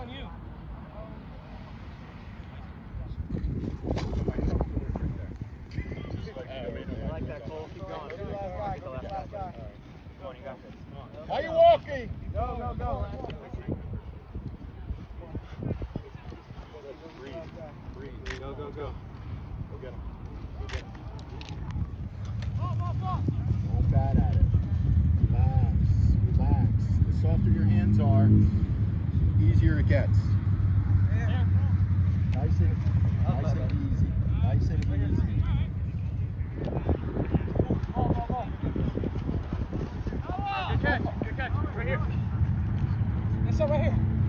on you. Are you walking? Go, go, go. Breathe. Breathe. Go, go, go. Go get him. Go get him. Ball, ball, ball. Not bad at it. Relax. Relax. The softer your hands are, easier it gets. Nice and, nice and easy. Nice and easy. Good catch. Good catch. Right here. That's right here.